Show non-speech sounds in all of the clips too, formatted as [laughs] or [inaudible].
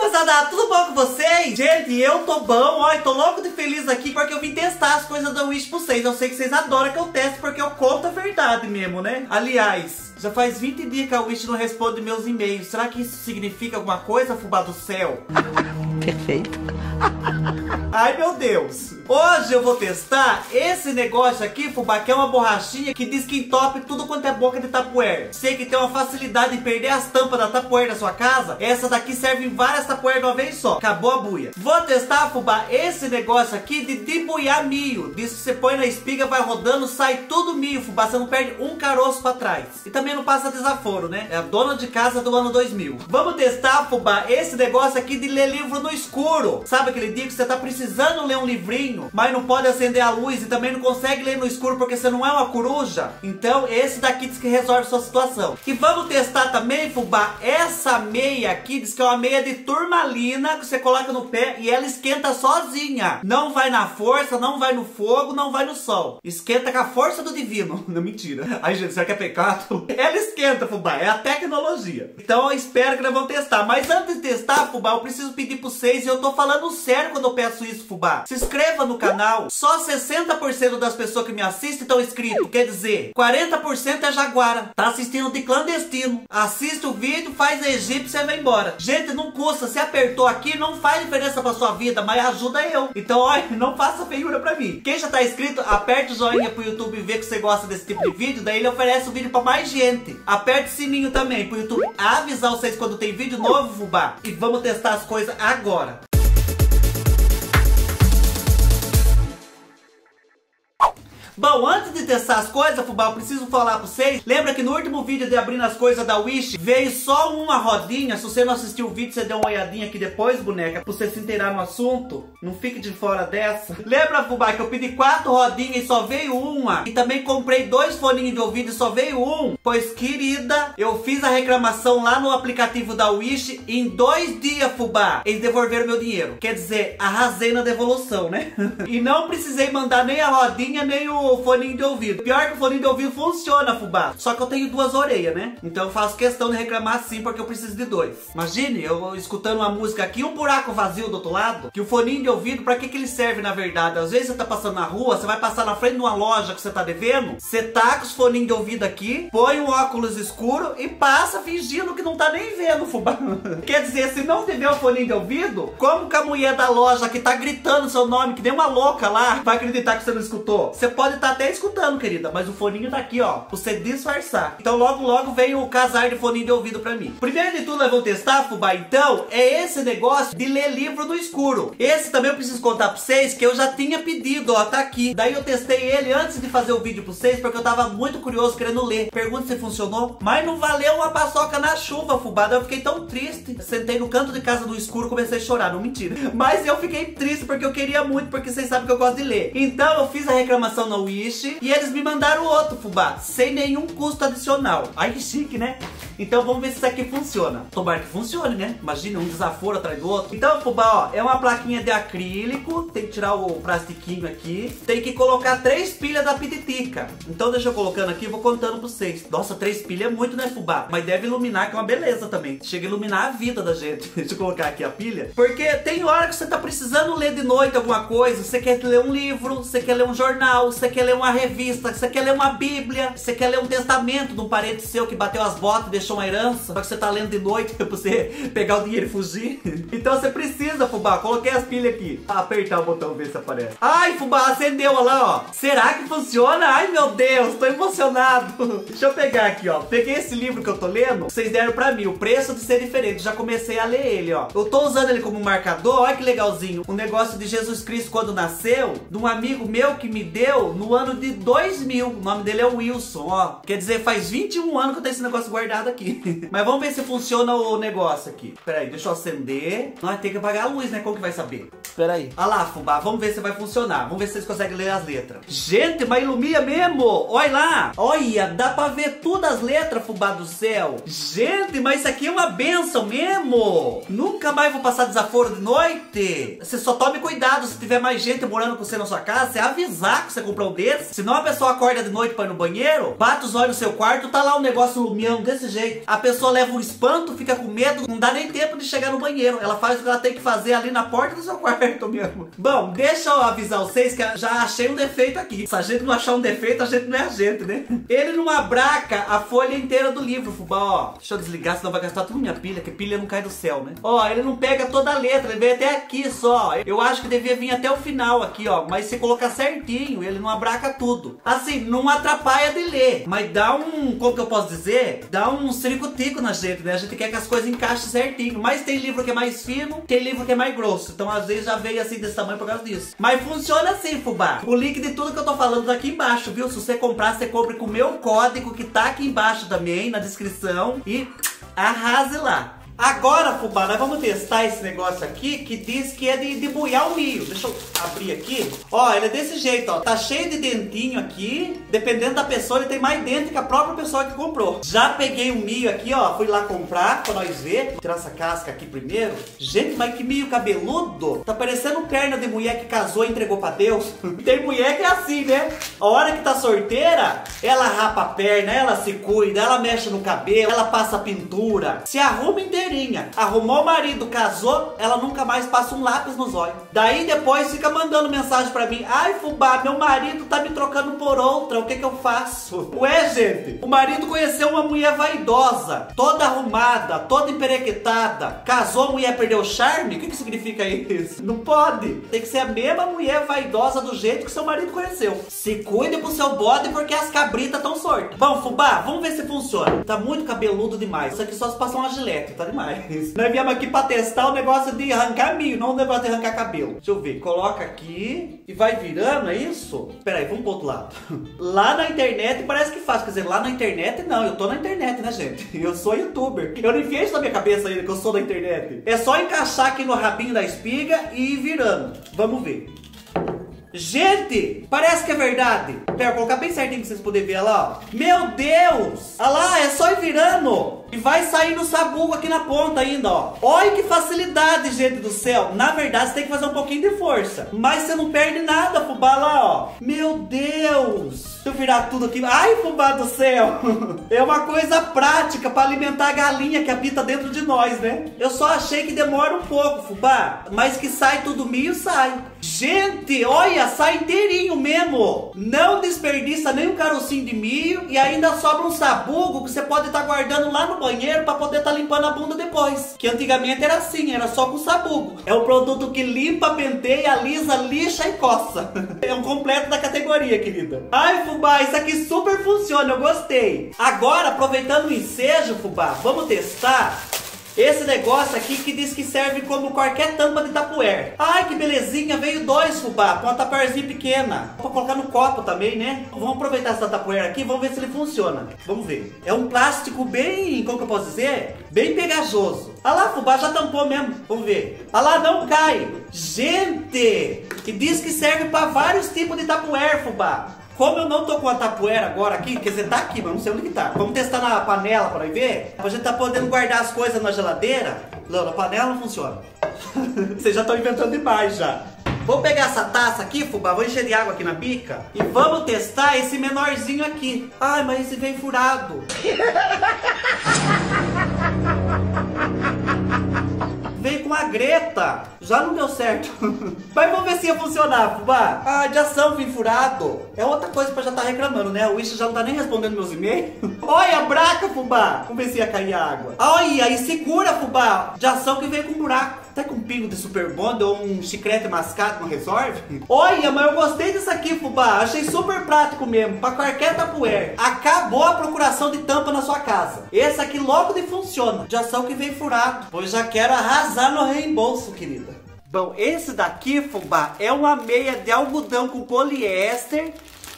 moçada, tudo bom com vocês? Gente, eu tô bom, ó, tô louco de feliz aqui porque eu vim testar as coisas da Wish pra vocês. Eu sei que vocês adoram que eu teste porque eu conto a verdade mesmo, né? Aliás, já faz 20 dias que a Wish não responde meus e-mails. Será que isso significa alguma coisa, fubá do céu? Perfeito. [laughs] Ai, meu Deus. Hoje eu vou testar esse negócio aqui, fubá, que é uma borrachinha que diz que entope tudo quanto é boca de tapuer. Sei que tem uma facilidade em perder as tampas da tapuer da sua casa. Essa daqui serve em várias tapuer de uma vez só. Acabou a buia. Vou testar, fubá, esse negócio aqui de debuiar milho. Diz que você põe na espiga, vai rodando, sai tudo milho, fubá. Você não perde um caroço pra trás. E também não passa desaforo, né? É a dona de casa do ano 2000. Vamos testar, fubá, esse negócio aqui de ler livro no escuro. Sabe aquele dia que você tá precisando ler um livrinho, mas não pode acender a luz e também não consegue ler no escuro porque você não é uma coruja? Então, esse daqui diz que resolve sua situação. E vamos testar também, fubá, essa meia aqui, diz que é uma meia de turmalina que você coloca no pé e ela esquenta sozinha. Não vai na força, não vai no fogo, não vai no sol. Esquenta com a força do divino. [laughs] Não, mentira. Ai, gente, será que é pecado? [laughs] Ela esquenta, fubá, é a tecnologia. Então eu espero que nós vamos testar. Mas antes de testar, fubá, eu preciso pedir pra vocês, e eu tô falando sério quando eu peço isso, fubá. Se inscreva no canal. Só 60% das pessoas que me assistem estão inscritos. Quer dizer, 40% é jaguara. Tá assistindo de clandestino. Assiste o vídeo, faz a egípcia e vai embora. Gente, não custa. Se apertou aqui, não faz diferença pra sua vida, mas ajuda eu. Então, olha, [laughs] não faça feiura pra mim. Quem já tá inscrito, aperte o joinha pro YouTube ver que você gosta desse tipo de vídeo. Daí ele oferece o vídeo pra mais gente. Aperte o sininho também pro YouTube avisar vocês quando tem vídeo novo, fubá. E vamos testar as coisas agora. Bom, antes de testar as coisas, Fubá, eu preciso falar pra vocês. Lembra que no último vídeo de abrindo as coisas da Wish, veio só uma rodinha. Se você não assistiu o vídeo, você deu uma olhadinha aqui depois, boneca, pra você se inteirar no assunto. Não fique de fora dessa. [laughs] Lembra, Fubá, que eu pedi quatro rodinhas e só veio uma. E também comprei dois foninhos de ouvido e só veio um. Pois, querida, eu fiz a reclamação lá no aplicativo da Wish. Em dois dias, Fubá, eles devolveram meu dinheiro. Quer dizer, arrasei na devolução, né? [laughs] e não precisei mandar nem a rodinha, nem o foninho de ouvido. Pior que o foninho de ouvido funciona, fubá. Só que eu tenho duas orelhas, né? Então eu faço questão de reclamar sim, porque eu preciso de dois. Imagine eu escutando uma música aqui, um buraco vazio do outro lado. Que o foninho de ouvido, pra que, que ele serve na verdade? Às vezes você tá passando na rua, você vai passar na frente de uma loja que você tá devendo. Você com os foninhos de ouvido aqui, põe um óculos escuro e passa fingindo que não tá nem vendo, fubá. [laughs] Quer dizer, se não tiver o foninho de ouvido, como que a mulher da loja que tá gritando seu nome, que nem uma louca lá, vai acreditar que você não escutou? Você pode tá até escutando, querida, mas o foninho tá aqui, ó, pra você disfarçar. Então logo, logo vem o casar de foninho de ouvido pra mim. Primeiro de tudo, nós vamos testar, fubá, então, é esse negócio de ler livro no escuro. Esse também eu preciso contar pra vocês que eu já tinha pedido, ó, tá aqui. Daí eu testei ele antes de fazer o vídeo pra vocês, porque eu tava muito curioso querendo ler. Pergunta se funcionou, mas não valeu uma paçoca na chuva, fubá. Eu fiquei tão triste. Sentei no canto de casa do escuro comecei a chorar, não mentira. Mas eu fiquei triste porque eu queria muito, porque vocês sabem que eu gosto de ler. Então eu fiz a reclamação na Wish e eles me mandaram outro, fubá, sem nenhum custo adicional. Ai que chique, né? Então vamos ver se isso aqui funciona. Tomara que funcione, né? Imagina um desaforo atrás do outro. Então, fubá, ó, é uma plaquinha de acrílico. Tem que tirar o plastiquinho aqui. Tem que colocar três pilhas da pititica. Então deixa eu colocando aqui e vou contando pra vocês. Nossa, três pilhas é muito, né, fubá? Mas deve iluminar, que é uma beleza também. Chega a iluminar a vida da gente. [laughs] deixa eu colocar aqui a pilha. Porque tem hora que você tá precisando ler de noite alguma coisa. Você quer ler um livro, você quer ler um jornal, você quer ler uma revista, você quer ler uma bíblia, você quer ler um testamento de um parente seu que bateu as botas e deixou uma herança, só que você tá lendo de noite [laughs] pra você pegar o dinheiro e fugir. Então você precisa, fubá. Coloquei as pilhas aqui. Apertar o botão, ver se aparece. Ai, fubá, acendeu, olha lá, ó. Será que funciona? Ai, meu Deus, tô emocionado. [laughs] Deixa eu pegar aqui, ó. Peguei esse livro que eu tô lendo, vocês deram pra mim, o preço de ser diferente. Já comecei a ler ele, ó. Eu tô usando ele como marcador, olha que legalzinho. Um negócio de Jesus Cristo quando nasceu, de um amigo meu que me deu no ano de 2000. O nome dele é Wilson, ó. Quer dizer, faz 21 anos que eu tenho esse negócio guardado aqui. [laughs] Mas vamos ver se funciona o negócio aqui. Pera aí, deixa eu acender. Nós tem que apagar a luz, né? Como que vai saber? Pera aí. Olha lá, fubá. Vamos ver se vai funcionar. Vamos ver se vocês conseguem ler as letras. Gente, mas ilumina mesmo. Olha lá. Olha, dá pra ver todas as letras, fubá do céu. Gente, mas isso aqui é uma benção mesmo. Nunca mais vou passar desaforo de noite. Você só tome cuidado se tiver mais gente morando com você na sua casa. Você avisar que você comprou um desse. Senão a pessoa acorda de noite pra ir no banheiro, bate os olhos no seu quarto, tá lá um negócio iluminando desse jeito jeito. A pessoa leva um espanto, fica com medo, não dá nem tempo de chegar no banheiro. Ela faz o que ela tem que fazer ali na porta do seu quarto mesmo. Bom, deixa eu avisar vocês que eu já achei um defeito aqui. Se a gente não achar um defeito, a gente não é a gente, né? Ele não abraca a folha inteira do livro, fubá, ó. Deixa eu desligar, senão vai gastar tudo minha pilha, que pilha não cai do céu, né? Ó, ele não pega toda a letra, ele vem até aqui só. Eu acho que devia vir até o final aqui, ó. Mas se colocar certinho, ele não abraca tudo. Assim, não atrapalha de ler, mas dá um, como que eu posso dizer? Dá um circo-tico na gente, né? A gente quer que as coisas encaixem certinho. Mas tem livro que é mais fino, tem livro que é mais grosso. Então, às vezes, já veio assim desse tamanho por causa disso. Mas funciona assim, fubá. O link de tudo que eu tô falando tá aqui embaixo, viu? Se você comprar, você compre com o meu código que tá aqui embaixo também, na descrição. E arrase lá. Agora, fubá, nós vamos testar esse negócio aqui que diz que é de, de buiar o milho. Deixa eu abrir aqui. Ó, ele é desse jeito, ó. Tá cheio de dentinho aqui. Dependendo da pessoa, ele tem mais dente que a própria pessoa que comprou. Já peguei o milho aqui, ó. Fui lá comprar pra nós ver. Vou tirar essa casca aqui primeiro. Gente, mas que milho cabeludo. Tá parecendo perna de mulher que casou e entregou pra Deus. [laughs] tem mulher que é assim, né? A hora que tá sorteira, ela rapa a perna, ela se cuida, ela mexe no cabelo, ela passa pintura. Se arruma inteiro inteirinha. Arrumou o marido, casou, ela nunca mais passa um lápis nos olhos. Daí depois fica mandando mensagem pra mim. Ai, fubá, meu marido tá me trocando por outra, o que que eu faço? Ué, gente, o marido conheceu uma mulher vaidosa, toda arrumada, toda emperequetada. Casou, a mulher perdeu o charme? O que que significa isso? Não pode. Tem que ser a mesma mulher vaidosa do jeito que seu marido conheceu. Se cuide pro seu bode porque as cabritas estão sortas. Bom, fubá, vamos ver se funciona. Tá muito cabeludo demais. Isso aqui só se passar uma gilete, tá demais demais. Nós viemos aqui pra testar o negócio de arrancar milho, não o negócio de arrancar cabelo. Deixa eu ver, coloca aqui e vai virando, é isso? Pera aí, vamos pro outro lado. [laughs] Lá na internet parece que faz, quer dizer, lá na internet não, eu tô na internet, né gente? [laughs] Eu sou youtuber. Eu não enfiei isso na minha cabeça ainda que eu sou da internet. É só encaixar aqui no rabinho da espiga e ir virando. Vamos ver. Gente, parece que é verdade. Pera, vou colocar bem certinho pra vocês poderem ver lá, ó. Meu Deus! Olha lá, é só ir virando. E vai sair no sabugo aqui na ponta ainda, ó. Olha que facilidade, gente do céu. Na verdade, você tem que fazer um pouquinho de força. Mas você não perde nada, fubá lá, ó. Meu Deus! Deixa eu virar tudo aqui. Ai, fubá do céu! [laughs] É uma coisa prática para alimentar a galinha que habita dentro de nós, né? Eu só achei que demora um pouco, fubá. Mas que sai tudo milho, sai. Gente, olha, sai inteirinho mesmo. Não desperdiça nem um carocinho de milho e ainda sobra um sabugo que você pode estar tá guardando lá no banheiro para poder estar tá limpando a bunda depois. Que antigamente era assim, era só com sabugo. É o produto que limpa, penteia, alisa, lixa e coça. [laughs] É um completo da categoria, querida. Ai, fubá, isso aqui super funciona, eu gostei. Agora, aproveitando o ensejo, fubá, vamos testar esse negócio aqui que diz que serve como qualquer tampa de tapuer. Ai, que belezinha, veio dois fubá, com uma tapuerzinha pequena. Pra colocar no copo também, né? Vamos aproveitar essa tapuer aqui, vamos ver se ele funciona. Vamos ver. É um plástico bem, como que eu posso dizer? Bem pegajoso. Ah lá, fubá já tampou mesmo. Vamos ver. Ah lá, não cai. Gente, que diz que serve para vários tipos de tapuer, fubá. Como eu não tô com a tapoeira agora aqui, quer dizer, tá aqui, mas não sei onde que tá. Vamos testar na panela para ver? A gente tá podendo guardar as coisas na geladeira. Não, na panela não funciona. [laughs] Vocês já estão inventando demais já. Vou pegar essa taça aqui, fubá, vou encher de água aqui na bica e vamos testar esse menorzinho aqui. Ai, mas esse vem furado. [laughs] Veio com a Greta. Já não deu certo. [laughs] Mas vamos ver se ia funcionar, fubá. Ah, de ação, vim furado. É outra coisa pra já estar tá reclamando, né? O Wish já não tá nem respondendo meus e-mails. [laughs] Olha braca, fubá. Vamos ver se ia cair água. Olha, aí segura, fubá. De ação que veio com buraco. Tá com um pingo de super bond ou um chiclete mascado não resolve? [laughs] Olha, mas eu gostei disso aqui, fubá. Achei super prático mesmo, pra qualquer tapuer. Acabou a procuração de tampa na sua casa. Esse aqui logo de funciona. De ação que vem furado. Pois já quero arrasar no reembolso, querida. Bom, esse daqui, fubá, é uma meia de algodão com poliéster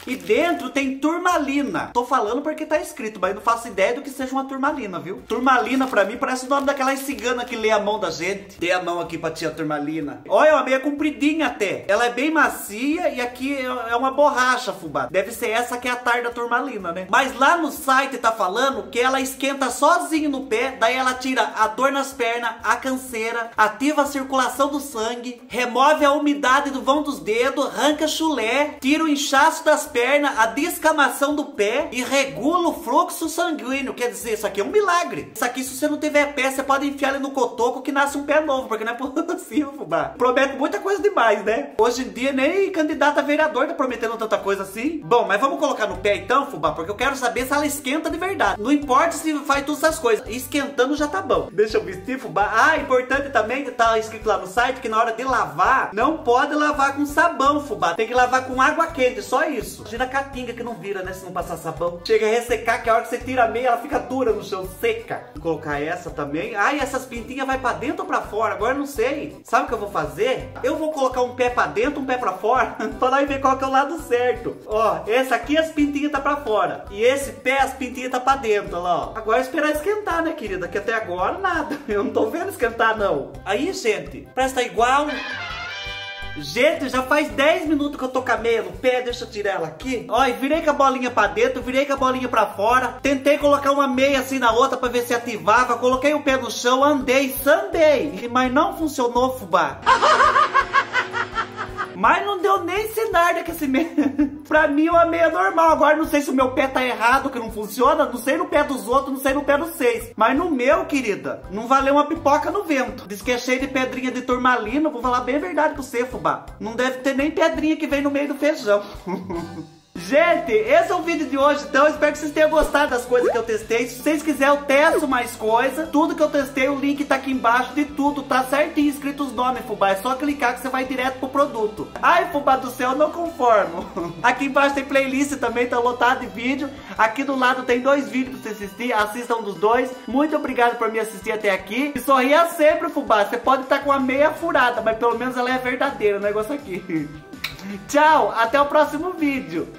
e dentro tem turmalina. Tô falando porque tá escrito, mas não faço ideia do que seja uma turmalina, viu? Turmalina pra mim parece o nome daquela cigana que lê a mão da gente. Dê a mão aqui pra tia Turmalina. Olha, é uma meia compridinha até. Ela é bem macia e aqui é uma borracha, fubá. Deve ser essa que é a tarda turmalina, né? Mas lá no site tá falando que ela esquenta sozinho no pé, daí ela tira a dor nas pernas, a canseira, ativa a circulação do sangue, remove a umidade do vão dos dedos, arranca chulé, tira o inchaço das pernas, a descamação do pé e regula o fluxo sanguíneo. Quer dizer, isso aqui é um milagre. Isso aqui, se você não tiver pé, você pode enfiar ele no cotoco que nasce um pé novo, porque não é possível, [laughs] fubá. Promete muita coisa demais, né? Hoje em dia, nem candidato a vereador tá prometendo tanta coisa assim. Bom, mas vamos colocar no pé então, fubá, porque eu quero saber se ela esquenta de verdade. Não importa se faz todas essas coisas. Esquentando já tá bom. Deixa eu vestir, fubá. Ah, importante também que tá escrito lá no site que na hora de lavar, não pode lavar com sabão, fubá. Tem que lavar com água quente, só isso. Tira a catinga que não vira, né, se não passar sabão. Chega a ressecar, que a hora que você tira a meia, ela fica dura no chão, seca. Vou colocar essa também. Ai, essas pintinhas vai pra dentro ou pra fora? Agora não sei. Sabe o que eu vou fazer? Eu vou colocar um pé pra dentro, um pé pra fora, [laughs] pra nós ver qual que é o lado certo. Ó, essa aqui as pintinhas tá pra fora. E esse pé, as pintinhas tá pra dentro, lá, ó. Agora é esperar esquentar, né, querida? Que até agora nada. [laughs] Eu não tô vendo esquentar, não. Aí, gente, parece igual... Gente, já faz 10 minutos que eu tô com a meia no pé, deixa eu tirar ela aqui. Ó, e virei com a bolinha pra dentro, virei com a bolinha pra fora. Tentei colocar uma meia assim na outra pra ver se ativava. Coloquei o pé no chão, andei, sandei. Mas não funcionou, fubá. [laughs] Mas não deu nem sinal que esse meia. pra mim, uma meia normal. Agora não sei se o meu pé tá errado, que não funciona. Não sei no pé dos outros, não sei no pé dos seis. Mas no meu, querida, não valeu uma pipoca no vento. Diz que é cheio de pedrinha de turmalina. Vou falar bem a verdade pro você, fubá. Não deve ter nem pedrinha que vem no meio do feijão. [laughs] Gente, esse é o vídeo de hoje, então espero que vocês tenham gostado das coisas que eu testei. Se vocês quiserem, eu testo mais coisa. Tudo que eu testei, o link tá aqui embaixo de tudo, tá certinho escrito os nomes, Fubá. É só clicar que você vai direto pro produto. Ai, Fubá do céu, não conformo. [laughs] Aqui embaixo tem playlist também, tá lotado de vídeo. Aqui do lado tem dois vídeos pra você assistir, assistam dos dois. Muito obrigado por me assistir até aqui. E sorria sempre, Fubá. Você pode estar tá com a meia furada, mas pelo menos ela é verdadeira, o negócio aqui. [laughs] Tchau, até o próximo vídeo.